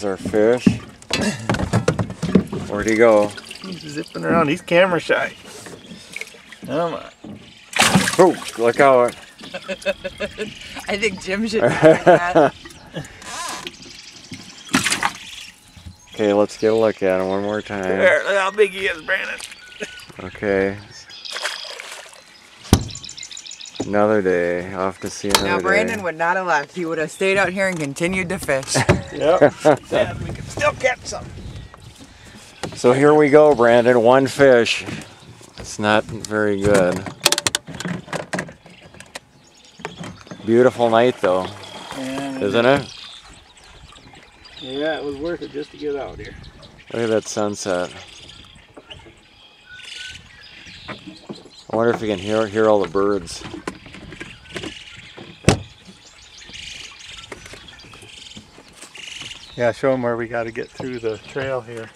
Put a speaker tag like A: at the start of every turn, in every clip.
A: There's our fish. Where'd he go?
B: He's zipping around. He's camera shy. Come on.
A: Oh, look out.
C: I think Jim should. do that.
A: Okay, let's get a look at him one more time.
B: There, look how big he is, Brandon.
A: Okay. Another day. Off to see another
C: now Brandon
A: day.
C: would not have left. He would have stayed out here and continued to fish.
B: Yep. yeah, we can still catch some.
A: So here we go, Brandon. One fish. It's not very good. Beautiful night though,
B: And
A: isn't it?
B: Yeah, it was worth it just to get out here.
A: Look at that sunset. I wonder if you can hear hear all the birds.
B: Yeah, show them where we got to get through the trail here.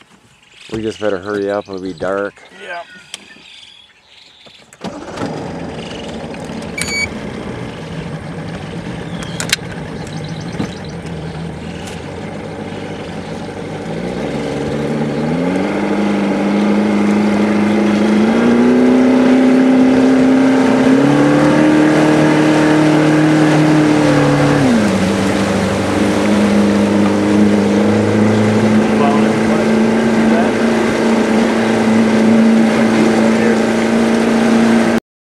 A: We just better hurry up. It'll be dark.
B: Yeah.